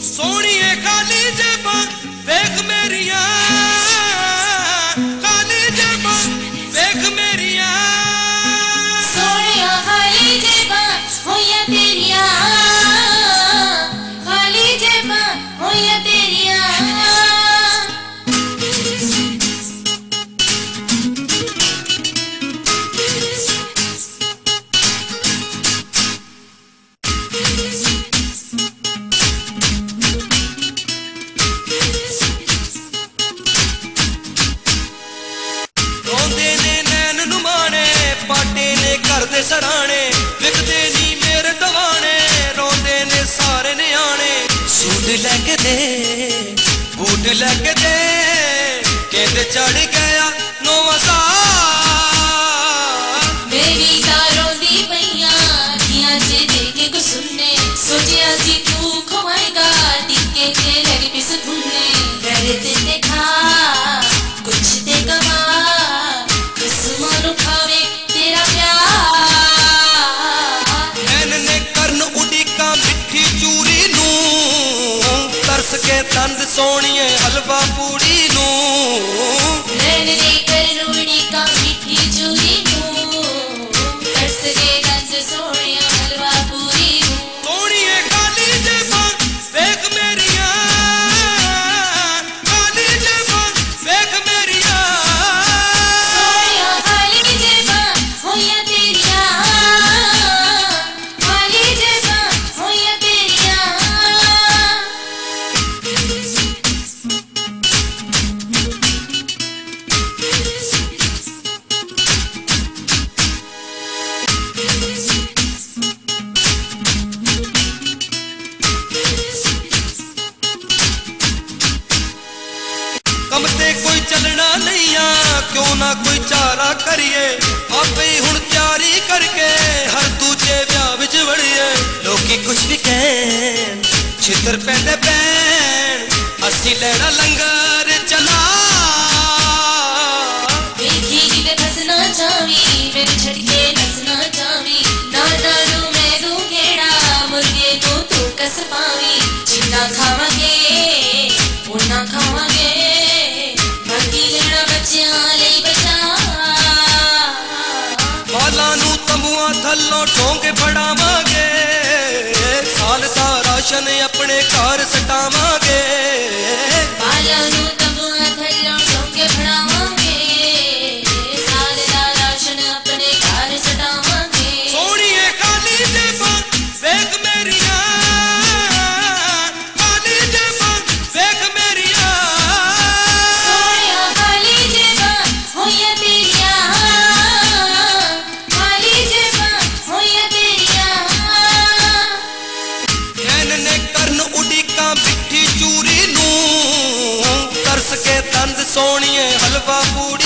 Soniye kali japan ਦੇ ਸਰਾਣੇ, ਵਿਕਦੇ ਨਹੀਂ ਮੇਰੇ ਦਵਾਣੇ, ਰੋਂਦੇ ਨੇ ਸਾਰੇ ਨਿਆਣੇ। ਸੂਟ ਲੈ ਕੇ ਦੇ, ਬੂਟ ਲੈ ਕੇ ਦੇ ਕਹਿੰਦੇ ਚੜ ਗਿਆ ਨੋਵਾ ਸਾਲ। ਮੇਰੀ ਤਾਂ ਰੋਂਦੀ ਪਈਆਂ, ਅੱਖੀਆਂ 'ਚ ਦੇਖ ਕੇ ਸੁਣਨੇ, ਸੋਚਿਆ ਸੀ ਤੰਦ ਸੋਣੀਏ ਹਲਵਾ ਪੂੜੀ ਨੂੰ ਨੈਣ ਨੇ ਕਰ ਕਿਉਂ ਨਾ ਕੋਈ ਚਾਰਾ ਕਰੀਏ? ਆਪੇ ਹੀ ਹੁਣ ਤਿਆਰੀ ਕਰਕੇ ਹਰ ਦੂਜੇ ਵਿਆਹ ਵਿੱਚ ਵੜੀਏ। ਲੋਕੀ ਕੁਝ ਵੀ ਕਹਿਣ, ਛਿੱਤਰ ਪੈਂਦੇ ਪੈਣ, ਅਸੀਂ ਲੈਣਾ ਲੰਗਰ। ਤੰਬੂਆਂ ਥੱਲੋਂ ਫੜਾਵਾਂਗੇ। ਸਾਲ ਦਾ ਰਾਸ਼ਨ ਆਪਣੇ ਘਰ ਸਟਾਵਾਂਗੇ। ਬਾਲਾਂ ਨੂੰ ਸੋਹਣੀਏ ਹਲਵਾ ਪੂੜੀ